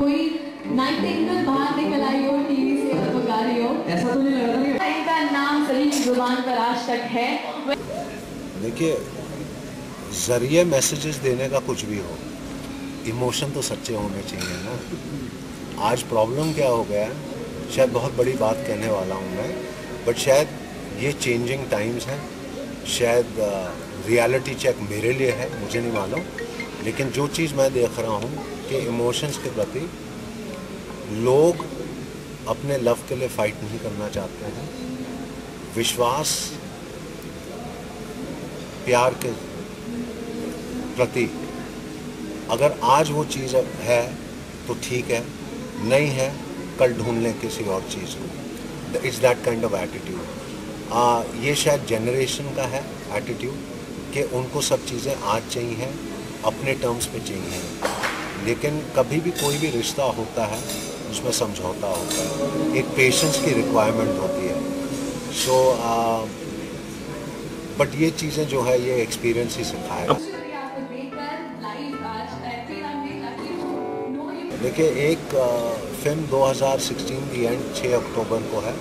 कोई ninth angle बाहर निकल आई हो टीवी से तो गा रही हो? ऐसा तो नहीं लग रहा है इनका नाम सलीम ज़ुबान पर आज तक है। देखिए ज़रिए मैसेजेस देने का कुछ भी हो इमोशन तो सच्चे होने चाहिए ना। आज प्रॉब्लम क्या हो गया? है शायद बहुत बड़ी बात कहने वाला हूँ मैं बट शायद ये चेंजिंग टाइम्स हैं। शायद uh, रियलिटी चेक मेरे लिए है मुझे नहीं मालूम। लेकिन जो चीज़ मैं देख रहा हूँ कि इमोशंस के प्रति लोग अपने लव के लिए फाइट नहीं करना चाहते हैं। विश्वास, प्यार के प्रति अगर आज वो चीज़ है तो ठीक है, नहीं है, कल ढूंढ लें किसी और चीज़ को। It's that kind of attitude ये शायद जनरेशन का है एटीट्यूड कि उनको सब चीज़ें आज चाहिए अपने टर्म्स पे चाहिए लेकिन कभी भी कोई भी रिश्ता होता है उसमें समझौता होता है। एक पेशेंस की रिक्वायरमेंट होती है। सो so, बट ये चीज़ें जो है ये एक्सपीरियंस ही सिखाएगा। देखिए एक फ़िल्म 2016 की एंड 6 अक्टूबर को है।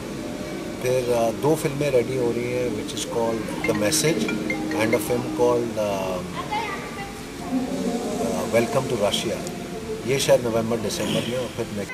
फिर दो फ़िल्में रेडी हो रही हैं which is called the message and a film called welcome to Russia ये शायद नवंबर दिसंबर में और फिर मैं